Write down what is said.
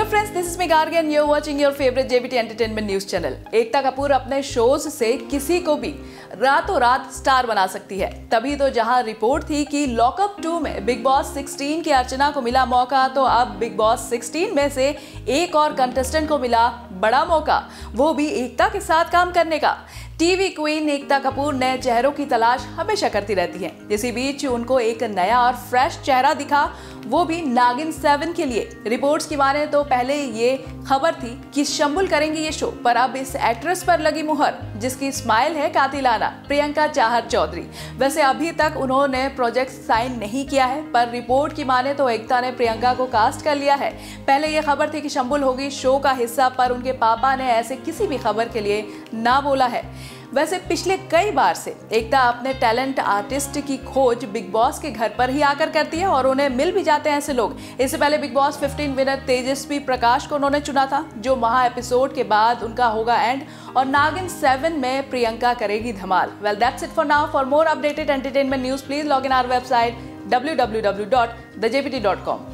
Hello friends this is me Garg and you watching your favourite JBT entertainment news channel Ekta Kapoor अपने shows से किसी को भी रातों रात स्टार बना सकती है। तभी तो जहाँ रिपोर्ट थी कि लॉकअप टू में बिग बॉस 16 की अर्चना को मिला मौका तो अब बिग बॉस 16 में से एक और कंटेस्टेंट को मिला बड़ा मौका। वो भी एकता के साथ काम करने का। टीवी क्वीन एकता कपूर नए चेहरों की तलाश हमेशा करती रहती हैं। इसी बीच उनको एक नया और फ्रेश चेहरा दिखा, वो भी नागिन सेवन के लिए। रिपोर्ट्स की माने तो पहले ये खबर थी कि शंबुल करेंगे ये शो, पर अब इस एक्ट्रेस पर लगी मुहर। जिसकी स्माइल है कातिलाना प्रियंका चाहर चौधरी। वैसे अभी तक उन्होंने प्रोजेक्ट साइन नहीं किया है, पर रिपोर्ट की माने तो एकता ने प्रियंका को कास्ट कर लिया है। पहले ये खबर थी कि शंबुल होगी शो का हिस्सा, पर उनके पापा ने ऐसे किसी भी खबर के लिए ना बोला है। वैसे पिछले कई बार से एकता अपने टैलेंट आर्टिस्ट की खोज बिग बॉस के घर पर ही आकर करती है और उन्हें मिल भी जाते हैं ऐसे लोग। इससे पहले Bigg Boss 15 winner Tejasswi Prakash को उन्होंने चुना था, जो महा एपिसोड के बाद उनका होगा एंड और नागिन सेवन में प्रियंका करेगी धमाल। Well that's it for now for more updated entertainment news please log in our website www.thejpt.com